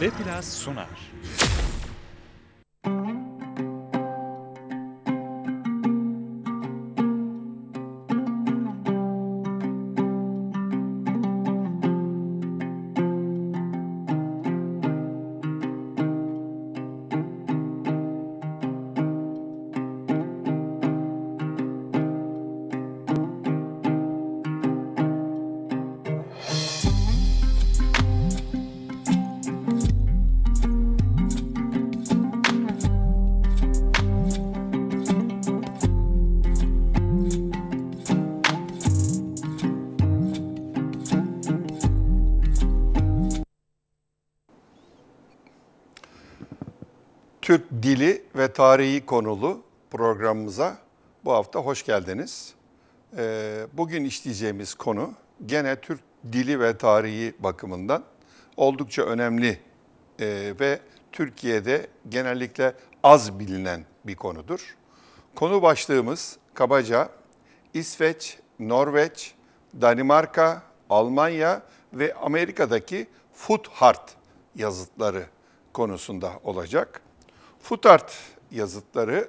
ve Plus sunar. Tarihi konulu programımıza bu hafta hoş geldiniz. Ee, Bugün işleyeceğimiz konu gene Türk dili ve tarihi bakımından oldukça önemli ee, ve Türkiye'de genellikle az bilinen bir konudur. Konu başlığımız kabaca İsveç, Norveç, Danimarka, Almanya ve Amerika'daki Futhart yazıtları konusunda olacak. Futart yazıtları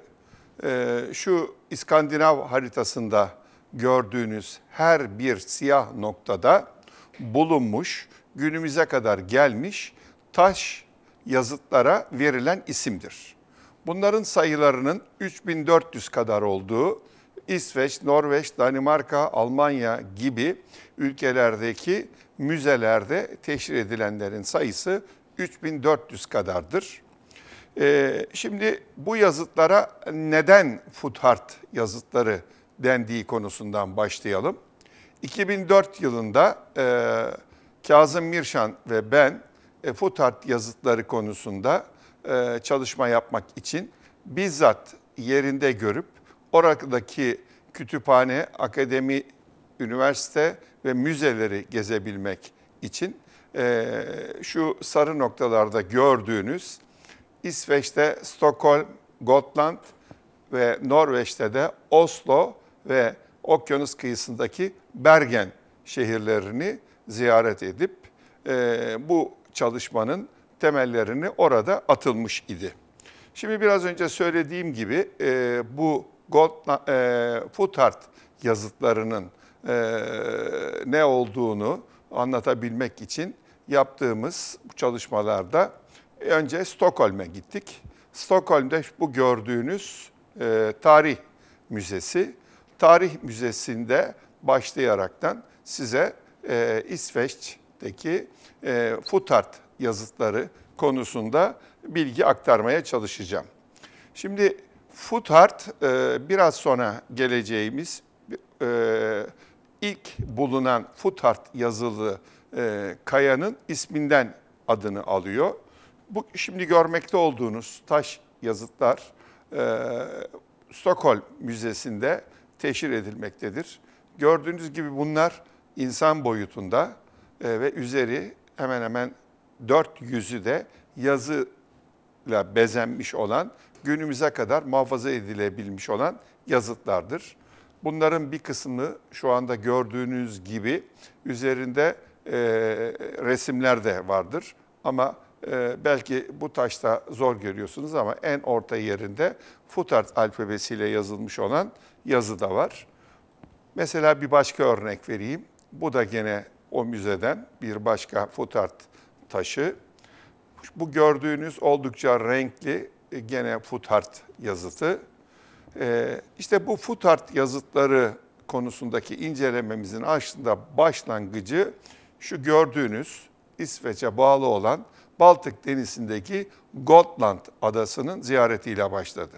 e, şu İskandinav haritasında gördüğünüz her bir siyah noktada bulunmuş, günümüze kadar gelmiş taş yazıtlara verilen isimdir. Bunların sayılarının 3400 kadar olduğu İsveç, Norveç, Danimarka, Almanya gibi ülkelerdeki müzelerde teşhir edilenlerin sayısı 3400 kadardır. Ee, şimdi bu yazıtlara neden Futhart yazıtları dendiği konusundan başlayalım. 2004 yılında e, Kazım Mirşan ve ben e, Futhart yazıtları konusunda e, çalışma yapmak için bizzat yerinde görüp oradaki kütüphane, akademi, üniversite ve müzeleri gezebilmek için e, şu sarı noktalarda gördüğünüz İsveç'te Stockholm, Gotland ve Norveç'te de Oslo ve okyanus kıyısındaki Bergen şehirlerini ziyaret edip e, bu çalışmanın temellerini orada atılmış idi. Şimdi biraz önce söylediğim gibi e, bu Gotland, e, Futhart yazıtlarının e, ne olduğunu anlatabilmek için yaptığımız çalışmalarda önce Stockholm'e gittik. Stockholm'de bu gördüğünüz e, tarih müzesi. Tarih müzesinde başlayaraktan size e, İsveç'teki e, Futart yazıtları konusunda bilgi aktarmaya çalışacağım. Şimdi Futhart e, biraz sonra geleceğimiz e, ilk bulunan Futhart yazılı e, kayanın isminden adını alıyor. Bu şimdi görmekte olduğunuz taş yazıtlar e, Stockholm Müzesi'nde teşhir edilmektedir. Gördüğünüz gibi bunlar insan boyutunda e, ve üzeri hemen hemen dört yüzü de yazıyla bezenmiş olan, günümüze kadar muhafaza edilebilmiş olan yazıtlardır. Bunların bir kısmı şu anda gördüğünüz gibi üzerinde e, resimler de vardır. Ama e, belki bu taşta zor görüyorsunuz ama en orta yerinde Futart alfabesiyle yazılmış olan yazı da var. Mesela bir başka örnek vereyim. Bu da gene o müzeden bir başka Futart taşı. Bu gördüğünüz oldukça renkli e, gene Futart yazıtı. Ee, işte bu Futart yazıtları konusundaki incelememizin aslında başlangıcı şu gördüğünüz İsveç'e bağlı olan Baltık Denizi'ndeki Gotland adasının ziyaretiyle başladı.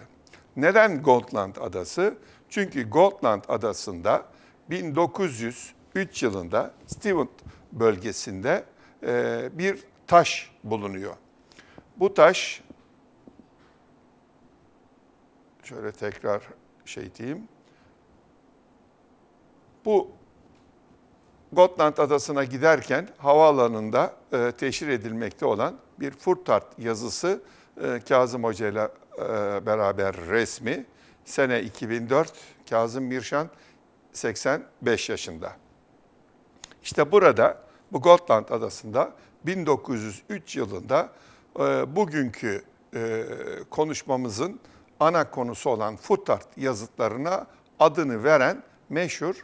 Neden Gotland adası? Çünkü Gotland adasında 1903 yılında Stevent bölgesinde e, bir taş bulunuyor. Bu taş, şöyle tekrar şey diyeyim. Bu Gotland adasına giderken havaalanında e, teşhir edilmekte olan bir Furtart yazısı e, Kazım Hoca ile e, beraber resmi. Sene 2004, Kazım Mirşan 85 yaşında. İşte burada bu Gotland adasında 1903 yılında e, bugünkü e, konuşmamızın ana konusu olan Futart yazıtlarına adını veren meşhur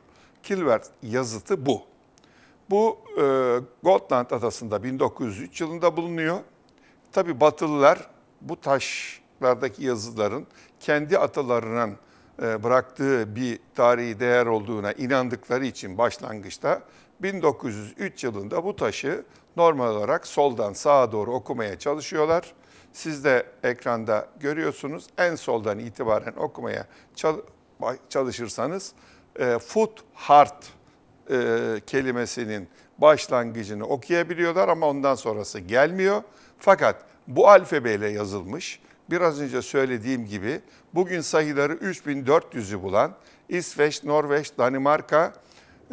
Kilvert yazıtı bu. Bu e, Gotland adasında 1903 yılında bulunuyor. Tabi Batılılar bu taşlardaki yazıların kendi atalarının e, bıraktığı bir tarihi değer olduğuna inandıkları için başlangıçta 1903 yılında bu taşı normal olarak soldan sağa doğru okumaya çalışıyorlar. Siz de ekranda görüyorsunuz. En soldan itibaren okumaya çalışırsanız e, foot heart e, kelimesinin başlangıcını okuyabiliyorlar ama ondan sonrası gelmiyor. Fakat bu alfabeyle yazılmış. Biraz önce söylediğim gibi bugün sayıları 3400'ü bulan İsveç, Norveç, Danimarka,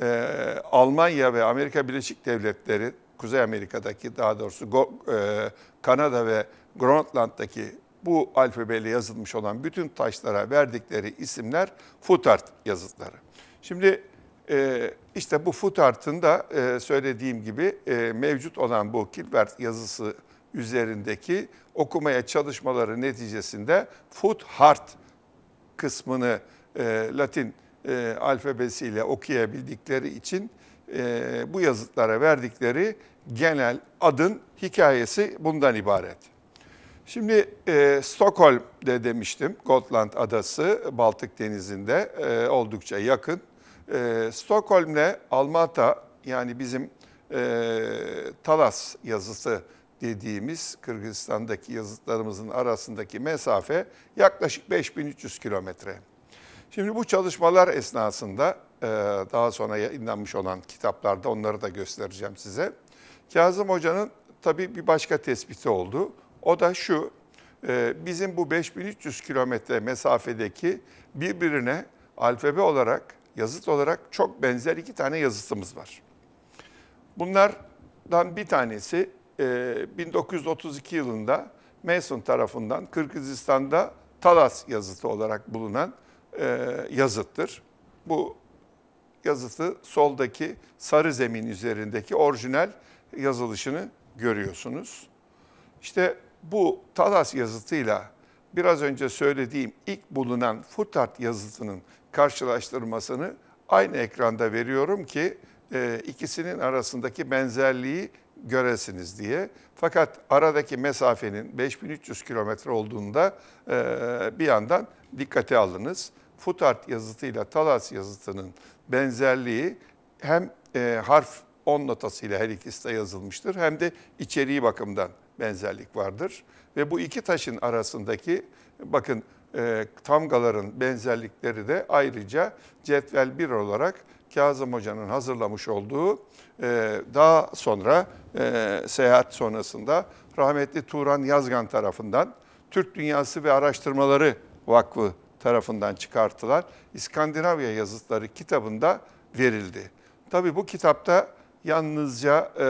e, Almanya ve Amerika Birleşik Devletleri, Kuzey Amerika'daki daha doğrusu Go, e, Kanada ve Grönland'daki bu alfabeyle yazılmış olan bütün taşlara verdikleri isimler futart yazıtları. Şimdi e, işte bu futartın da e, söylediğim gibi e, mevcut olan bu Kilbert yazısı üzerindeki okumaya çalışmaları neticesinde foot heart kısmını e, Latin e, alfabesiyle okuyabildikleri için e, bu yazıtlara verdikleri genel adın hikayesi bundan ibaret. Şimdi e, Stockholm'de demiştim, Gotland adası Baltık Denizi'nde e, oldukça yakın. E, Stockholm'le Almata yani bizim e, Talas yazısı dediğimiz Kırgızistan'daki yazıtlarımızın arasındaki mesafe yaklaşık 5300 kilometre. Şimdi bu çalışmalar esnasında e, daha sonra yayınlanmış olan kitaplarda onları da göstereceğim size. Kazım Hoca'nın tabii bir başka tespiti oldu. O da şu, e, bizim bu 5300 kilometre mesafedeki birbirine alfabe olarak, yazıt olarak çok benzer iki tane yazıtımız var. Bunlardan bir tanesi 1932 e, yılında Mason tarafından Kırgızistan'da Talas yazıtı olarak bulunan e, yazıttır. Bu yazıtı soldaki sarı zemin üzerindeki orijinal yazılışını görüyorsunuz. İşte bu Talas yazıtıyla biraz önce söylediğim ilk bulunan Futart yazıtının karşılaştırmasını aynı ekranda veriyorum ki e, ikisinin arasındaki benzerliği göresiniz diye. Fakat aradaki mesafenin 5300 kilometre olduğunda e, bir yandan dikkate alınız. Futart yazıtıyla Talas yazıtının benzerliği hem e, harf 10 notasıyla her ikisi de yazılmıştır hem de içeriği bakımdan benzerlik vardır. Ve bu iki taşın arasındaki bakın e, tamgaların benzerlikleri de ayrıca cetvel 1 olarak Kazım Hoca'nın hazırlamış olduğu e, daha sonra e, seyahat sonrasında rahmetli Turan Yazgan tarafından Türk Dünyası ve Araştırmaları Vakfı tarafından çıkartılan İskandinavya yazıtları kitabında verildi. Tabii bu kitapta yalnızca e,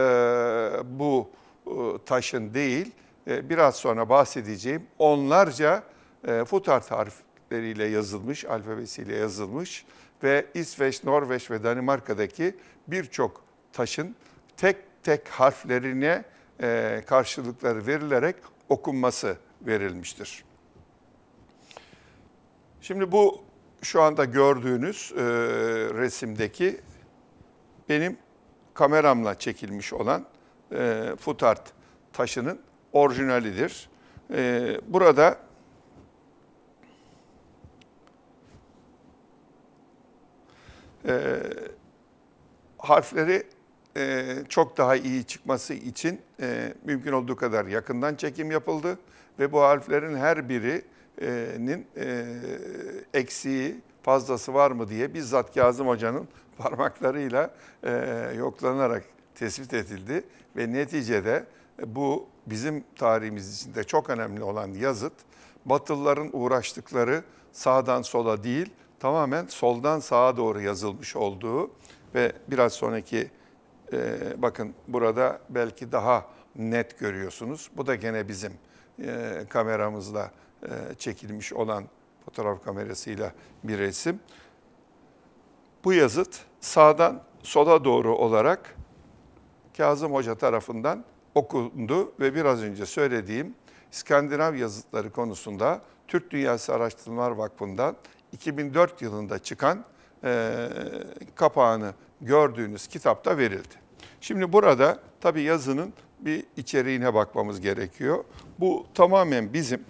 bu e, taşın değil, e, biraz sonra bahsedeceğim onlarca e, futart harfleriyle yazılmış, alfabesiyle yazılmış ve İsveç, Norveç ve Danimarka'daki birçok taşın tek tek harflerine e, karşılıkları verilerek okunması verilmiştir. Şimdi bu şu anda gördüğünüz e, resimdeki benim kameramla çekilmiş olan e, futart taşının orijinalidir. E, burada e, harfleri e, çok daha iyi çıkması için e, mümkün olduğu kadar yakından çekim yapıldı ve bu harflerin her birinin e, eksiği, fazlası var mı diye bizzat Kazım Hoca'nın parmaklarıyla e, yoklanarak tespit edildi ve neticede bu bizim tarihimiz içinde çok önemli olan yazıt Batılıların uğraştıkları sağdan sola değil tamamen soldan sağa doğru yazılmış olduğu ve biraz sonraki e, bakın burada belki daha net görüyorsunuz. Bu da gene bizim e, kameramızla e, çekilmiş olan fotoğraf kamerasıyla bir resim. Bu yazıt sağdan sola doğru olarak Kazım Hoca tarafından okundu ve biraz önce söylediğim İskandinav yazıtları konusunda Türk Dünyası Araştırmalar Vakfı'ndan 2004 yılında çıkan e, kapağını gördüğünüz kitapta verildi. Şimdi burada tabii yazının bir içeriğine bakmamız gerekiyor. Bu tamamen bizim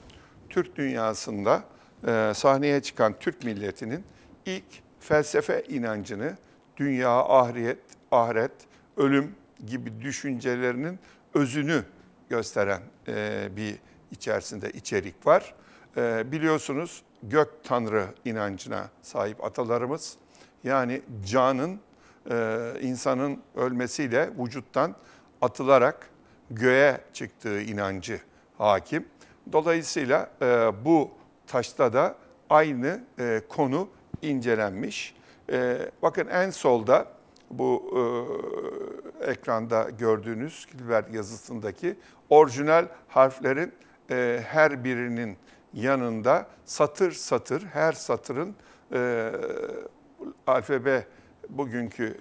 Türk dünyasında e, sahneye çıkan Türk milletinin ilk felsefe inancını dünya, ahiret, ahiret, ölüm gibi düşüncelerinin özünü gösteren e, bir içerisinde içerik var. E, biliyorsunuz gök tanrı inancına sahip atalarımız yani canın e, insanın ölmesiyle vücuttan atılarak göğe çıktığı inancı hakim. Dolayısıyla e, bu taşta da aynı e, konu incelenmiş. Bakın en solda bu e, ekranda gördüğünüz Hilbert yazısındaki orijinal harflerin e, her birinin yanında satır satır her satırın e, alfabe bugünkü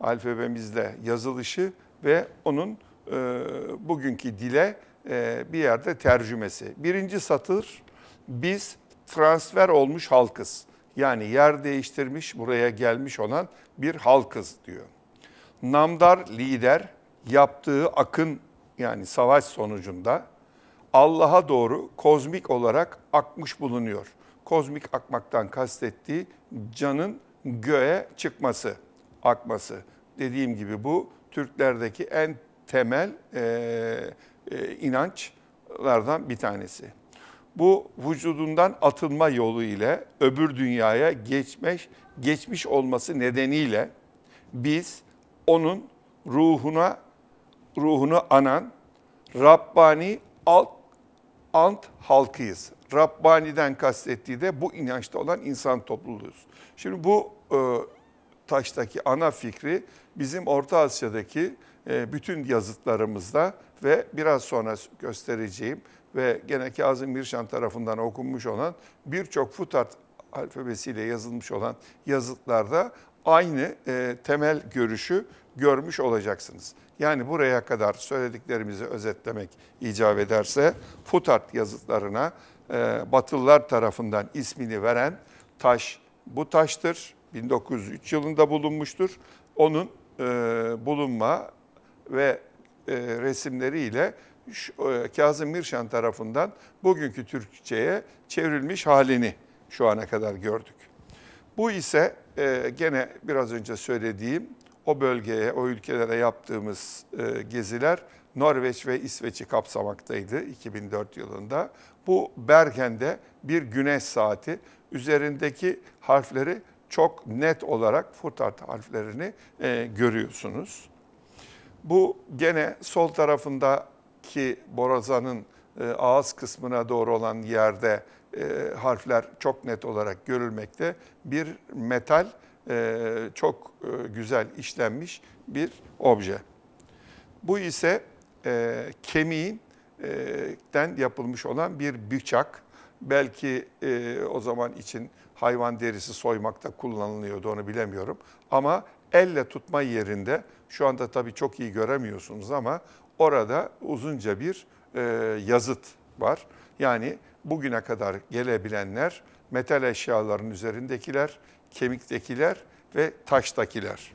alfabemizde yazılışı ve onun e, bugünkü dile e, bir yerde tercümesi. Birinci satır biz transfer olmuş halkız. Yani yer değiştirmiş buraya gelmiş olan bir halkız diyor. Namdar lider yaptığı akın yani savaş sonucunda Allah'a doğru kozmik olarak akmış bulunuyor. Kozmik akmaktan kastettiği canın göğe çıkması, akması. Dediğim gibi bu Türklerdeki en temel e, e, inançlardan bir tanesi. Bu vücudundan atılma yolu ile öbür dünyaya geçmiş, geçmiş olması nedeniyle biz onun ruhuna ruhunu anan Rabbani alt, ant halkıyız. Rabbani'den kastettiği de bu inançta olan insan topluluğuyuz. Şimdi bu e, taştaki ana fikri bizim Orta Asya'daki e, bütün yazıtlarımızda ve biraz sonra göstereceğim ve gene Kazım Birşan tarafından okunmuş olan birçok Futart alfabesiyle yazılmış olan yazıtlarda aynı e, temel görüşü görmüş olacaksınız. Yani buraya kadar söylediklerimizi özetlemek icap ederse Futart yazıtlarına e, Batılılar tarafından ismini veren taş bu taştır. 1903 yılında bulunmuştur. Onun e, bulunma ve e, resimleriyle e, Kazım Mirşan tarafından bugünkü Türkçe'ye çevrilmiş halini şu ana kadar gördük. Bu ise e, gene biraz önce söylediğim o bölgeye, o ülkelere yaptığımız e, geziler Norveç ve İsveç'i kapsamaktaydı 2004 yılında. Bu Bergen'de bir güneş saati üzerindeki harfleri çok net olarak Futart harflerini e, görüyorsunuz. Bu gene sol tarafındaki borazanın e, ağız kısmına doğru olan yerde e, harfler çok net olarak görülmekte. Bir metal çok e, güzel işlenmiş bir obje. Bu ise e, kemiğinden yapılmış olan bir bıçak. Belki e, o zaman için hayvan derisi soymakta kullanılıyordu onu bilemiyorum. Ama elle tutma yerinde şu anda tabii çok iyi göremiyorsunuz ama orada uzunca bir e, yazıt var. Yani bugüne kadar gelebilenler metal eşyaların üzerindekiler, kemiktekiler ve taştakiler.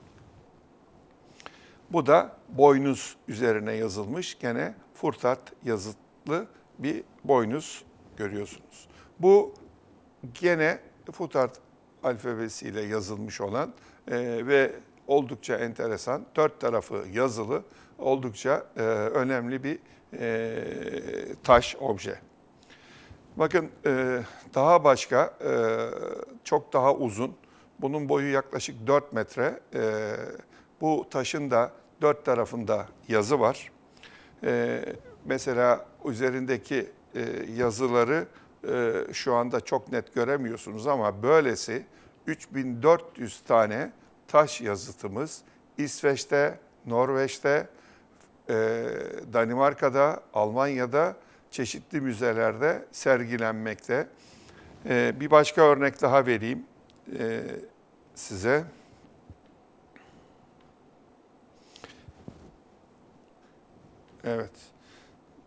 Bu da boynuz üzerine yazılmış gene Furtat yazıtlı bir boynuz görüyorsunuz. Bu gene Futart alfabesiyle yazılmış olan e, ve oldukça enteresan, dört tarafı yazılı, oldukça e, önemli bir e, taş obje. Bakın e, daha başka, e, çok daha uzun, bunun boyu yaklaşık 4 metre. E, bu taşın da dört tarafında yazı var. E, mesela üzerindeki e, yazıları e, şu anda çok net göremiyorsunuz ama böylesi 3400 tane taş yazıtımız İsveç'te, Norveç'te, e, Danimarka'da, Almanya'da çeşitli müzelerde sergilenmekte. E, bir başka örnek daha vereyim size. Evet.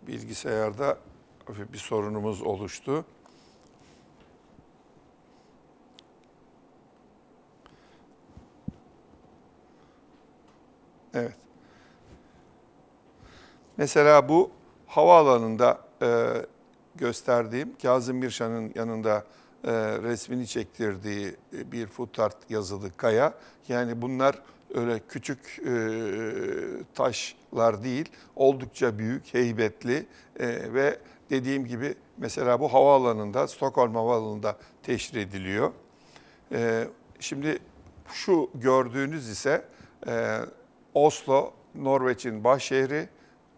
Bilgisayarda hafif bir sorunumuz oluştu. Evet. Mesela bu havaalanında e, gösterdiğim Kazım Birşan'ın yanında e, resmini çektirdiği e, bir futart yazılı kaya. Yani bunlar öyle küçük e, taşlar değil, oldukça büyük, heybetli e, ve dediğim gibi mesela bu havaalanında, Stockholm Havaalanı'nda teşhir ediliyor. E, şimdi şu gördüğünüz ise e, Oslo, Norveç'in baş şehri,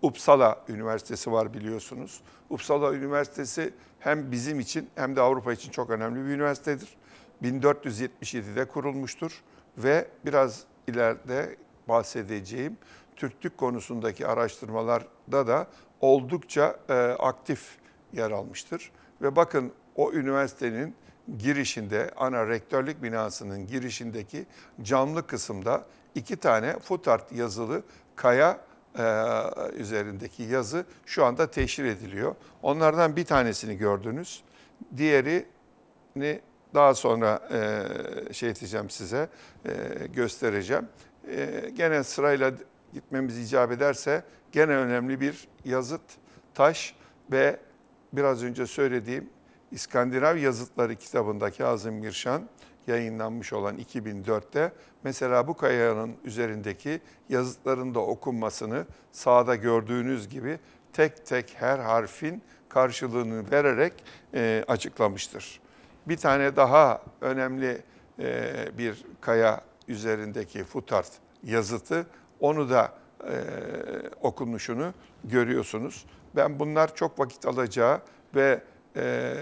Uppsala Üniversitesi var biliyorsunuz. Uppsala Üniversitesi hem bizim için hem de Avrupa için çok önemli bir üniversitedir. 1477'de kurulmuştur ve biraz ileride bahsedeceğim Türklük konusundaki araştırmalarda da oldukça e, aktif yer almıştır. Ve bakın o üniversitenin girişinde, ana rektörlük binasının girişindeki camlı kısımda iki tane futart yazılı kaya üzerindeki yazı şu anda teşhir ediliyor. Onlardan bir tanesini gördünüz. Diğerini daha sonra e, şey edeceğim size, e, göstereceğim. E, gene sırayla gitmemiz icap ederse gene önemli bir yazıt, taş ve biraz önce söylediğim İskandinav Yazıtları kitabında Kazım Mirşan yayınlanmış olan 2004'te mesela bu kayanın üzerindeki yazıtların da okunmasını sağda gördüğünüz gibi tek tek her harfin karşılığını vererek e, açıklamıştır. Bir tane daha önemli e, bir kaya üzerindeki futart yazıtı onu da e, okunuşunu görüyorsunuz. Ben bunlar çok vakit alacağı ve e,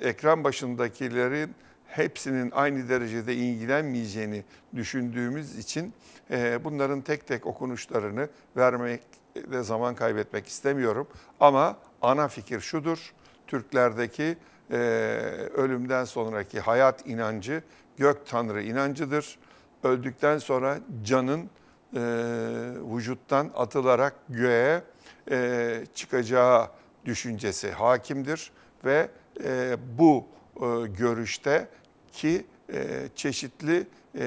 ekran başındakilerin hepsinin aynı derecede ilgilenmeyeceğini düşündüğümüz için e, bunların tek tek okunuşlarını vermekle zaman kaybetmek istemiyorum. Ama ana fikir şudur, Türklerdeki e, ölümden sonraki hayat inancı gök tanrı inancıdır. Öldükten sonra canın e, vücuttan atılarak göğe e, çıkacağı düşüncesi hakimdir ve e, bu e, görüşte ki e, çeşitli e,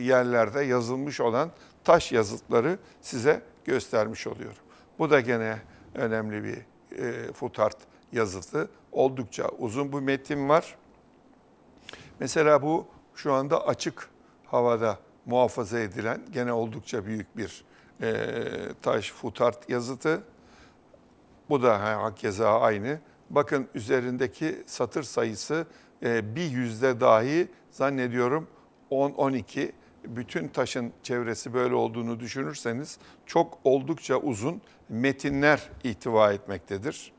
yerlerde yazılmış olan taş yazıtları size göstermiş oluyorum. Bu da gene önemli bir e, futart yazıtı. Oldukça uzun bir metin var. Mesela bu şu anda açık havada muhafaza edilen gene oldukça büyük bir e, taş futart yazıtı. Bu da hakeza aynı. Bakın üzerindeki satır sayısı bir yüzde dahi zannediyorum 10-12 bütün taşın çevresi böyle olduğunu düşünürseniz çok oldukça uzun metinler ihtiva etmektedir.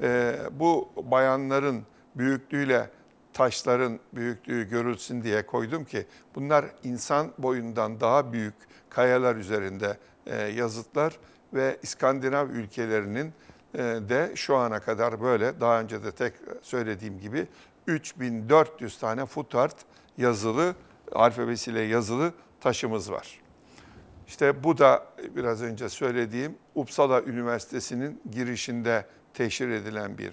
E, bu bayanların büyüklüğüyle taşların büyüklüğü görülsün diye koydum ki bunlar insan boyundan daha büyük kayalar üzerinde e, yazıtlar ve İskandinav ülkelerinin de şu ana kadar böyle daha önce de tek söylediğim gibi 3400 tane futart yazılı, alfabesiyle yazılı taşımız var. İşte bu da biraz önce söylediğim Uppsala Üniversitesi'nin girişinde teşhir edilen bir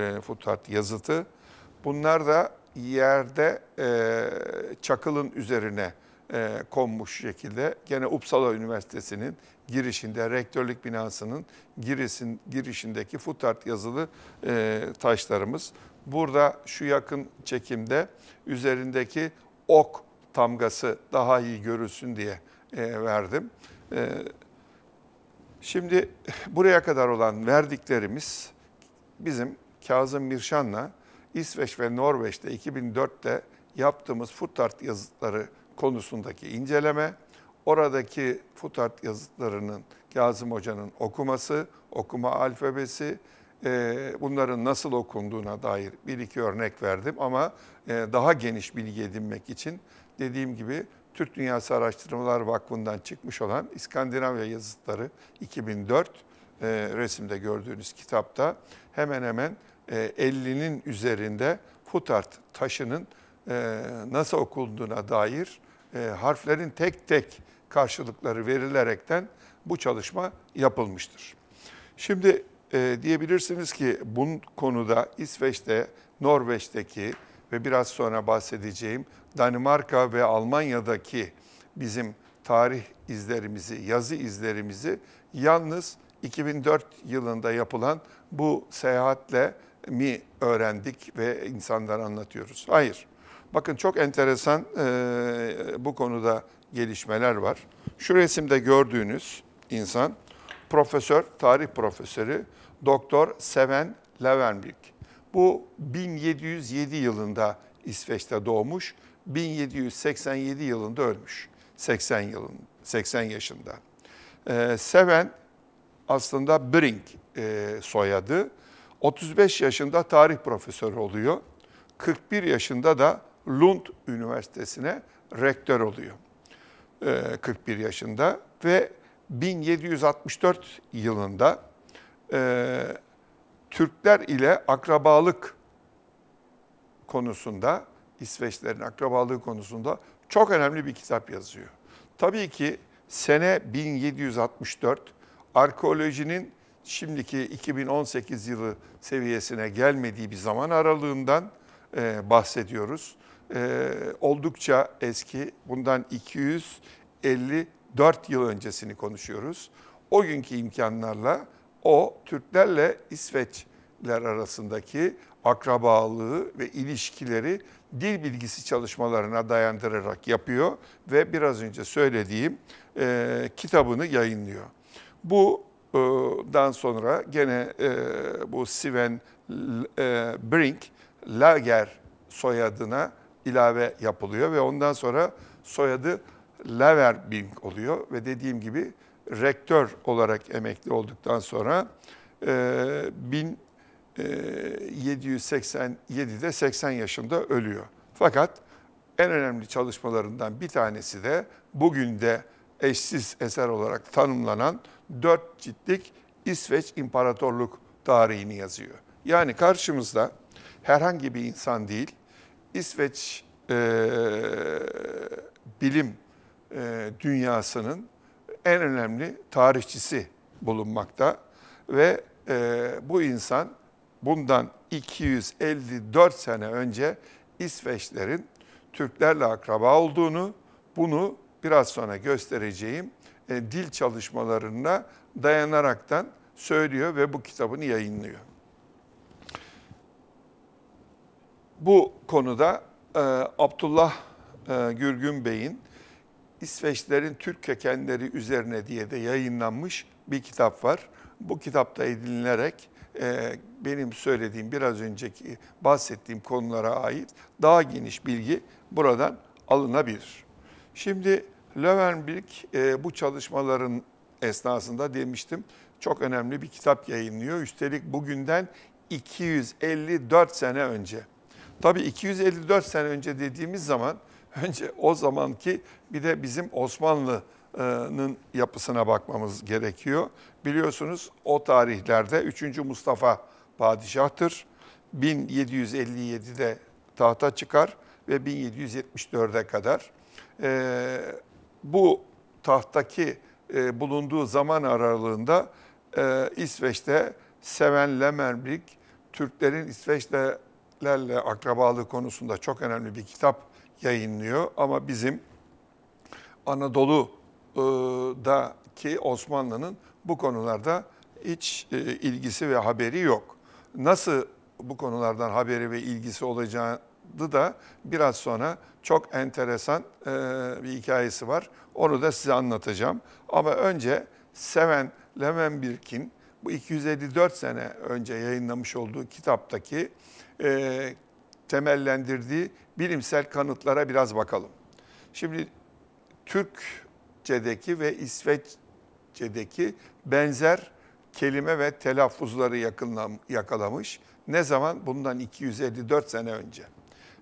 e, futart yazıtı. Bunlar da yerde e, çakılın üzerine e, konmuş şekilde gene Uppsala Üniversitesi'nin girişinde, rektörlük binasının girisin, girişindeki futart yazılı e, taşlarımız. Burada şu yakın çekimde üzerindeki ok tamgası daha iyi görülsün diye e, verdim. E, şimdi buraya kadar olan verdiklerimiz bizim Kazım Mirşan'la İsveç ve Norveç'te 2004'te yaptığımız futart yazıtları konusundaki inceleme, oradaki futart yazıtlarının Kazım Hoca'nın okuması, okuma alfabesi, e, bunların nasıl okunduğuna dair bir iki örnek verdim ama e, daha geniş bilgi edinmek için dediğim gibi Türk Dünyası Araştırmalar Vakfı'ndan çıkmış olan İskandinavya yazıtları 2004 e, resimde gördüğünüz kitapta hemen hemen 50'nin üzerinde futart taşının nasıl okunduğuna dair harflerin tek tek karşılıkları verilerekten bu çalışma yapılmıştır. Şimdi e, diyebilirsiniz ki bu konuda İsveç'te, Norveç'teki ve biraz sonra bahsedeceğim Danimarka ve Almanya'daki bizim tarih izlerimizi, yazı izlerimizi yalnız 2004 yılında yapılan bu seyahatle mi öğrendik ve insanlara anlatıyoruz? Hayır. Bakın çok enteresan e, bu konuda gelişmeler var. Şu resimde gördüğünüz insan profesör, tarih profesörü Doktor Seven Levenvik. Bu 1707 yılında İsveç'te doğmuş, 1787 yılında ölmüş. 80 yılın 80 yaşında. Ee, Seven aslında Brink e, soyadı. 35 yaşında tarih profesörü oluyor. 41 yaşında da Lund Üniversitesi'ne rektör oluyor. Ee, 41 yaşında ve 1764 yılında e, Türkler ile akrabalık konusunda, İsveçlerin akrabalığı konusunda çok önemli bir kitap yazıyor. Tabii ki sene 1764 arkeolojinin şimdiki 2018 yılı seviyesine gelmediği bir zaman aralığından e, bahsediyoruz. E, oldukça eski, bundan 254 yıl öncesini konuşuyoruz. O günkü imkanlarla o Türklerle İsveçler arasındaki akrabalığı ve ilişkileri dil bilgisi çalışmalarına dayandırarak yapıyor ve biraz önce söylediğim e, kitabını yayınlıyor. Budan sonra gene e, bu Sven e, Brink Lager soyadına ilave yapılıyor ve ondan sonra soyadı Leverbrink oluyor ve dediğim gibi rektör olarak emekli olduktan sonra e, 1787'de 80 yaşında ölüyor. Fakat en önemli çalışmalarından bir tanesi de bugün de eşsiz eser olarak tanımlanan dört ciltlik İsveç İmparatorluk tarihini yazıyor. Yani karşımızda herhangi bir insan değil, İsveç e, bilim e, dünyasının en önemli tarihçisi bulunmakta ve e, bu insan bundan 254 sene önce İsveçlerin Türklerle akraba olduğunu, bunu biraz sonra göstereceğim e, dil çalışmalarına dayanaraktan söylüyor ve bu kitabını yayınlıyor. Bu konuda e, Abdullah e, Gürgün Bey'in İsveçlerin Türk kökenleri üzerine diye de yayınlanmış bir kitap var. Bu kitapta edinilerek e, benim söylediğim biraz önceki bahsettiğim konulara ait daha geniş bilgi buradan alınabilir. Şimdi Löwenberg e, bu çalışmaların esnasında demiştim çok önemli bir kitap yayınlıyor. Üstelik bugünden 254 sene önce. Tabii 254 sene önce dediğimiz zaman önce o zamanki bir de bizim Osmanlı'nın yapısına bakmamız gerekiyor. Biliyorsunuz o tarihlerde 3. Mustafa padişahtır. 1757'de tahta çıkar ve 1774'e kadar. Ee, bu tahttaki e, bulunduğu zaman aralığında e, İsveç'te Seven Lemmerbrink, Türklerin İsveçlerle akrabalığı konusunda çok önemli bir kitap yayınlıyor. Ama bizim Anadolu'daki Osmanlı'nın bu konularda hiç e, ilgisi ve haberi yok. Nasıl bu konulardan haberi ve ilgisi olacağı da biraz sonra çok enteresan e, bir hikayesi var. Onu da size anlatacağım. Ama önce Seven Levenbirk'in bu 254 sene önce yayınlamış olduğu kitaptaki e, temellendirdiği bilimsel kanıtlara biraz bakalım. Şimdi Türkçedeki ve İsveççedeki benzer kelime ve telaffuzları yakalamış. Ne zaman? Bundan 254 sene önce.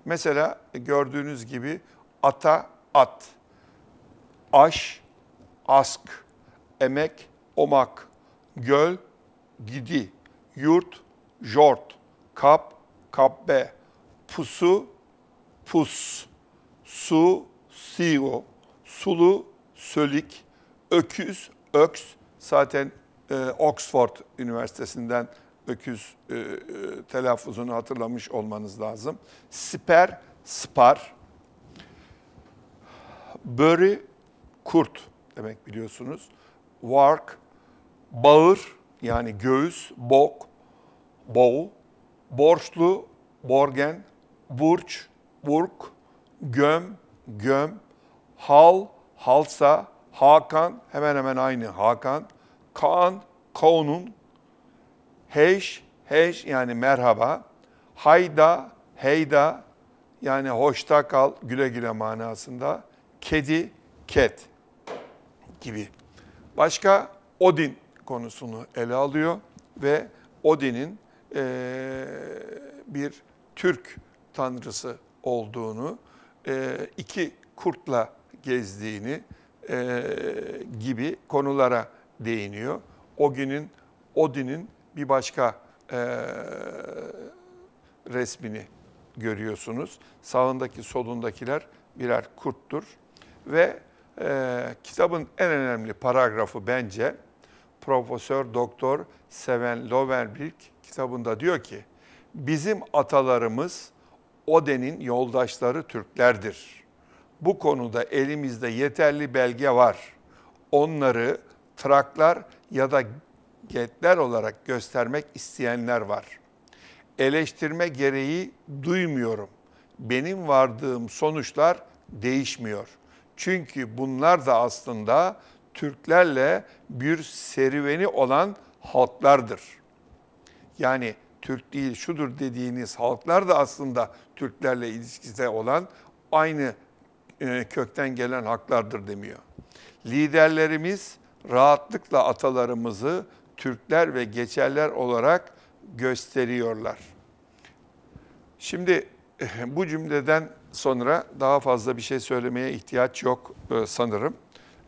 Mesela gördüğünüz gibi ata at, aş, ask, emek, omak, göl, gidi, yurt, jort, kap, kabbe, pusu, pus, su, sigo, sulu, sölik, öküz, öks, zaten e, Oxford Üniversitesi'nden öküz e, e, telaffuzunu hatırlamış olmanız lazım. Siper, spar. Böri, kurt demek biliyorsunuz. Wark, bağır yani göğüs, bok, bow, borçlu, borgen, burç, burk, göm, göm, hal, halsa, Hakan, hemen hemen aynı Hakan, Kaan, Kaunun, Heş, heş yani merhaba, hayda, heyda yani hoşta kal, güle güle manasında, kedi, ket gibi. Başka Odin konusunu ele alıyor ve Odin'in eee, bir Türk tanrısı olduğunu, eee, iki kurtla gezdiğini eee, gibi konulara değiniyor. O günün Odin'in bir başka eee, resmini görüyorsunuz. Sağındaki solundakiler birer kurttur. Ve eee, kitabın en önemli paragrafı bence Profesör Doktor Seven Lovenberg kitabında diyor ki bizim atalarımız Oden'in yoldaşları Türklerdir. Bu konuda elimizde yeterli belge var. Onları Traklar ya da Getler olarak göstermek isteyenler var. Eleştirme gereği duymuyorum. Benim vardığım sonuçlar değişmiyor. Çünkü bunlar da aslında Türklerle bir serüveni olan halklardır yani Türk değil şudur dediğiniz halklar da aslında Türklerle ilişkisi olan aynı e, kökten gelen haklardır demiyor. Liderlerimiz rahatlıkla atalarımızı Türkler ve geçerler olarak gösteriyorlar. Şimdi bu cümleden sonra daha fazla bir şey söylemeye ihtiyaç yok e, sanırım.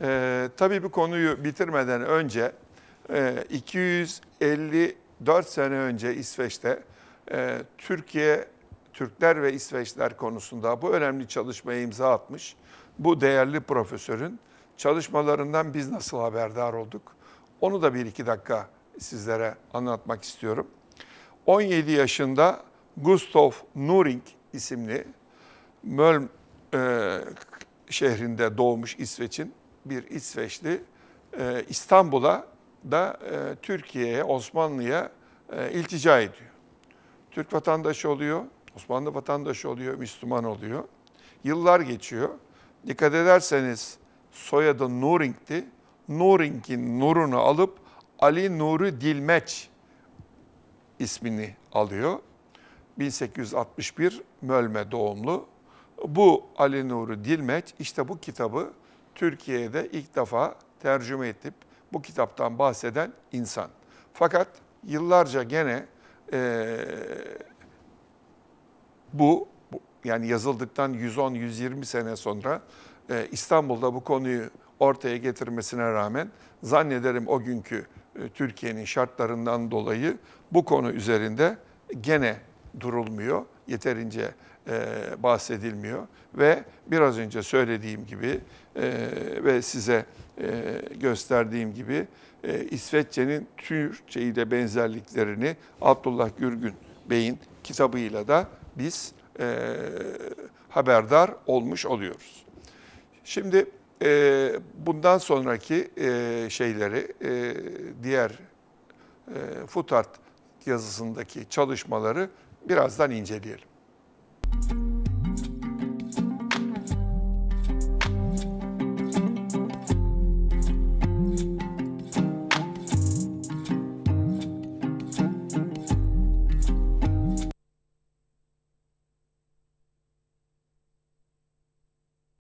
Ee, tabii bu konuyu bitirmeden önce e, 250 4 sene önce İsveç'te e, Türkiye, Türkler ve İsveçler konusunda bu önemli çalışmaya imza atmış. Bu değerli profesörün çalışmalarından biz nasıl haberdar olduk? Onu da bir iki dakika sizlere anlatmak istiyorum. 17 yaşında Gustav Nuring isimli Mölm e, şehrinde doğmuş İsveç'in bir İsveçli e, İstanbul'a da e, Türkiye'ye, Osmanlı'ya e, iltica ediyor. Türk vatandaşı oluyor, Osmanlı vatandaşı oluyor, Müslüman oluyor. Yıllar geçiyor. Dikkat ederseniz soyadı Nuring'ti. Nuring'in nurunu alıp Ali Nuri Dilmeç ismini alıyor. 1861 Mölme doğumlu. Bu Ali Nuri Dilmeç işte bu kitabı Türkiye'de ilk defa tercüme edip bu kitaptan bahseden insan. Fakat yıllarca gene bu, bu yani yazıldıktan 110-120 sene sonra e, İstanbul'da bu konuyu ortaya getirmesine rağmen zannederim o günkü e, Türkiye'nin şartlarından dolayı bu konu üzerinde gene durulmuyor, yeterince e, bahsedilmiyor ve biraz önce söylediğim gibi e, ve size e, gösterdiğim gibi e, İsveççenin Türkçe ile benzerliklerini Abdullah Gürgün Bey'in kitabıyla da biz e, haberdar olmuş oluyoruz. Şimdi e, bundan sonraki e, şeyleri, e, diğer e, Futart yazısındaki çalışmaları birazdan inceleyelim.